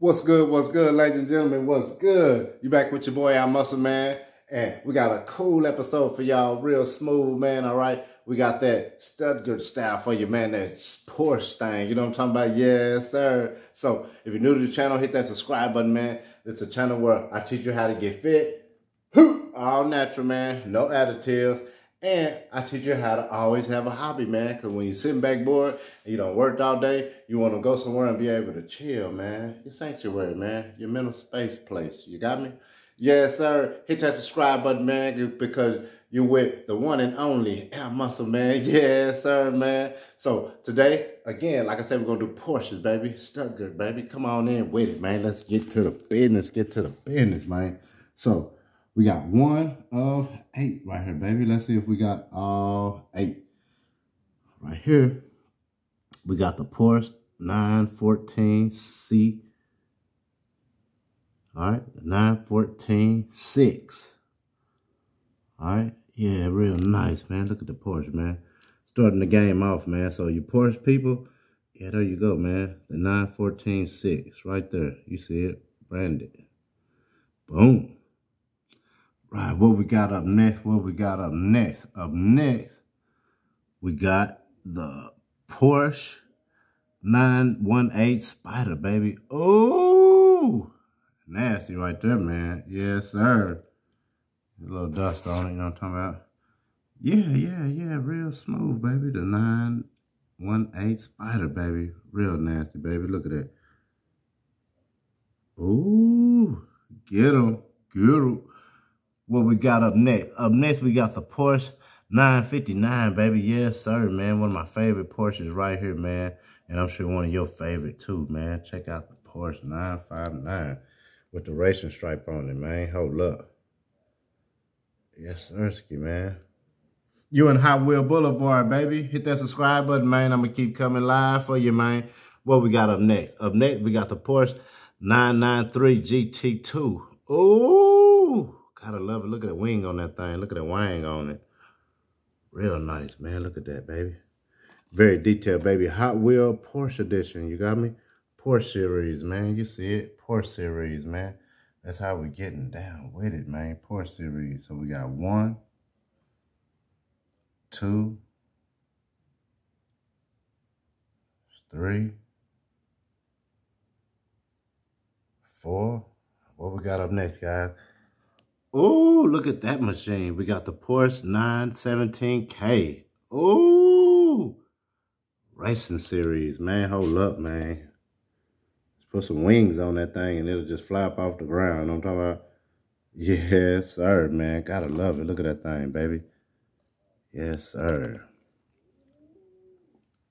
What's good? What's good, ladies and gentlemen? What's good? You back with your boy, Amp Muscle Man, and we got a cool episode for y'all, real smooth, man. All right, we got that Stuttgart style for you, man. That Porsche thing, you know what I'm talking about? Yes, sir. So if you're new to the channel, hit that subscribe button, man. It's a channel where I teach you how to get fit, all natural, man. No additives. And I teach you how to always have a hobby, man. Because when you're sitting back bored and you don't work all day, you want to go somewhere and be able to chill, man. Your sanctuary, man. Your mental space place. You got me? Yes, sir. Hit that subscribe button, man, because you're with the one and only Amp Muscle, man. Yes, sir, man. So today, again, like I said, we're going to do Porsches, baby. Stuttgart, baby. Come on in with it, man. Let's get to the business. Get to the business, man. So we got one of eight right here, baby. Let's see if we got all eight. Right here, we got the Porsche 914C. All right, 914-6. All right, yeah, real nice, man. Look at the Porsche, man. Starting the game off, man. So you Porsche people, yeah, there you go, man. The 914-6 right there. You see it, branded. Boom. Right, what we got up next? What we got up next? Up next, we got the Porsche 918 Spider, baby. Oh, nasty right there, man. Yes, sir. A little dust on it, you know what I'm talking about? Yeah, yeah, yeah, real smooth, baby. The 918 Spider, baby. Real nasty, baby. Look at that. Ooh, get him, get him what we got up next. Up next, we got the Porsche 959, baby. Yes, sir, man. One of my favorite Porsches right here, man. And I'm sure one of your favorite, too, man. Check out the Porsche 959 with the racing stripe on it, man. Hold up. Yes, sir, man. You in Hot Wheel Boulevard, baby. Hit that subscribe button, man. I'm going to keep coming live for you, man. What we got up next? Up next, we got the Porsche 993 GT2. Ooh. Gotta love it. Look at the wing on that thing. Look at the wang on it. Real nice, man. Look at that, baby. Very detailed, baby. Hot Wheel Porsche Edition. You got me? Porsche Series, man. You see it? Porsche Series, man. That's how we're getting down with it, man. Porsche Series. So we got one, two, three, four. What we got up next, guys? Oh, look at that machine. We got the Porsche 917K. Oh, racing series, man. Hold up, man. Let's put some wings on that thing and it'll just flap off the ground. I'm talking about? Yes, sir, man. Gotta love it. Look at that thing, baby. Yes, sir.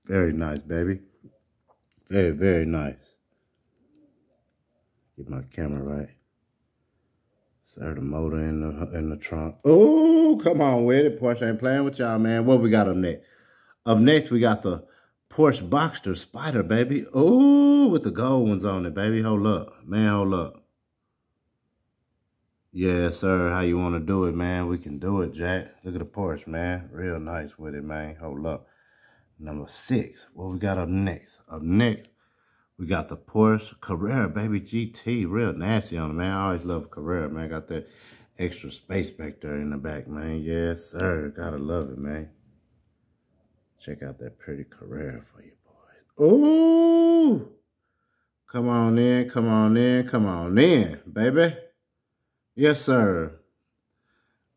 Very nice, baby. Very, very nice. Get my camera right. Sir, the motor in the in the trunk. Oh, come on with it. Porsche ain't playing with y'all, man. What we got up next? Up next, we got the Porsche Boxster Spider, baby. Oh, with the gold ones on it, baby. Hold up. Man, hold up. Yeah, sir. How you want to do it, man? We can do it, Jack. Look at the Porsche, man. Real nice with it, man. Hold up. Number six. What we got up next? Up next, we got the Porsche Carrera, baby GT. Real nasty on it, man. I always love Carrera, man. Got that extra space back there in the back, man. Yes, sir. Gotta love it, man. Check out that pretty Carrera for you, boys. Ooh! Come on in, come on in, come on in, baby. Yes, sir.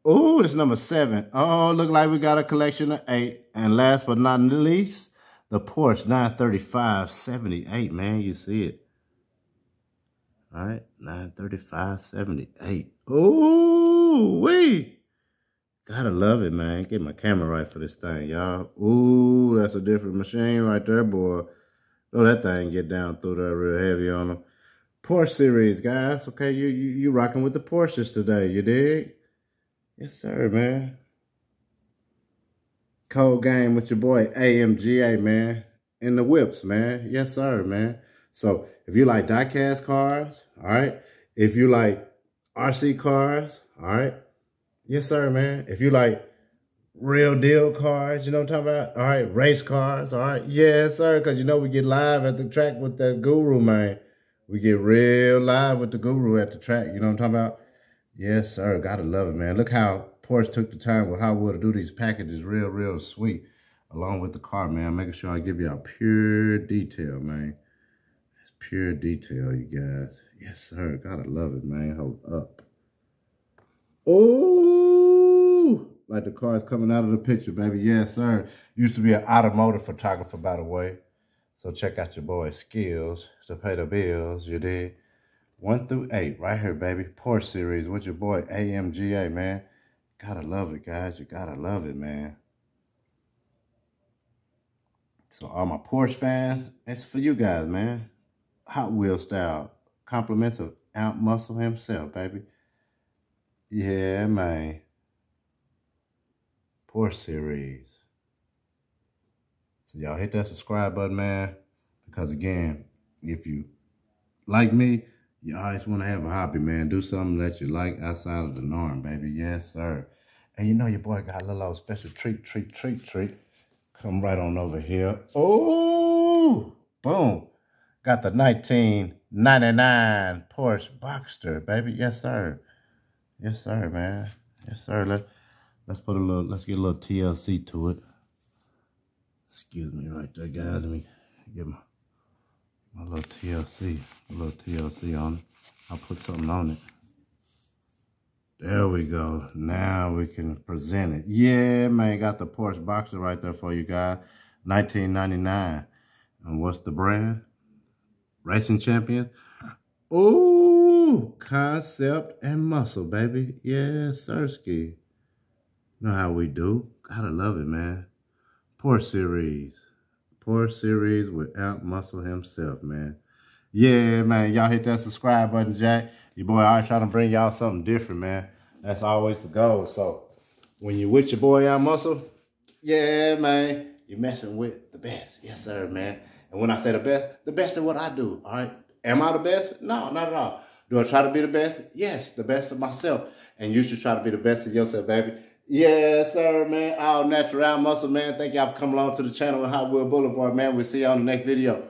Ooh, this number seven. Oh, look like we got a collection of eight. And last but not least, the Porsche 935 78, man. You see it. All right, 935 78. Ooh, wee. Gotta love it, man. Get my camera right for this thing, y'all. Ooh, that's a different machine right there, boy. Oh, that thing get down through there real heavy on them. Porsche series, guys. Okay, you you you rocking with the Porsches today, you dig? Yes, sir, man. Cold game with your boy AMGA, man. In the whips, man. Yes, sir, man. So if you like diecast cars, all right. If you like RC cars, all right. Yes, sir, man. If you like real deal cars, you know what I'm talking about? All right, race cars, all right. Yes, sir, because you know we get live at the track with that guru, man. We get real live with the guru at the track. You know what I'm talking about? Yes, sir. Gotta love it, man. Look how Porsche took the time with Hot Wheel do these packages real, real sweet. Along with the car, man. Making sure I give you a pure detail, man. It's pure detail, you guys. Yes, sir. Gotta love it, man. Hold up. Oh, like the car is coming out of the picture, baby. Yes, sir. Used to be an automotive photographer, by the way. So check out your boy's skills to pay the bills, you did. One through eight, right here, baby. Porsche series with your boy AMGA, man. Gotta love it, guys. You gotta love it, man. So all my Porsche fans, it's for you guys, man. Hot Wheel style. Compliments of Amp Muscle himself, baby. Yeah, man. Porsche series. So y'all hit that subscribe button, man. Because again, if you like me, you always want to have a hobby, man. Do something that you like outside of the norm, baby. Yes, sir. And you know your boy got a little special treat, treat, treat, treat. Come right on over here. Oh, boom. Got the 1999 Porsche Boxster, baby. Yes, sir. Yes, sir, man. Yes, sir. Let, let's put a little, let's get a little TLC to it. Excuse me right there, guys. Let me get my, my little TLC, a little TLC on it. I'll put something on it. There we go. Now we can present it. Yeah, man, got the Porsche boxer right there for you guys. 1999. And what's the brand? Racing Champions. Oh, concept and muscle, baby. Yes, Sirski. Know how we do. Gotta love it, man. Porsche series. Porsche series with Amp Muscle himself, man. Yeah, man. Y'all hit that subscribe button, Jack. Your boy always trying to bring y'all something different, man. That's always the goal. So when you with your boy Amp Muscle, yeah, man, you're messing with the best. Yes, sir, man. And when I say the best, the best of what I do, all right? Am I the best? No, not at all. Do I try to be the best? Yes, the best of myself. And you should try to be the best of yourself, baby. Yes, sir, man. All natural muscle, man. Thank y'all for coming along to the channel on Hot Wheel Boulevard, man. We'll see y'all in the next video.